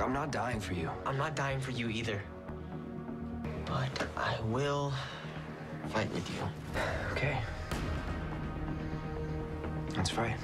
I'm not dying for you. I'm not dying for you either. But I will fight with you. Okay. Let's fight.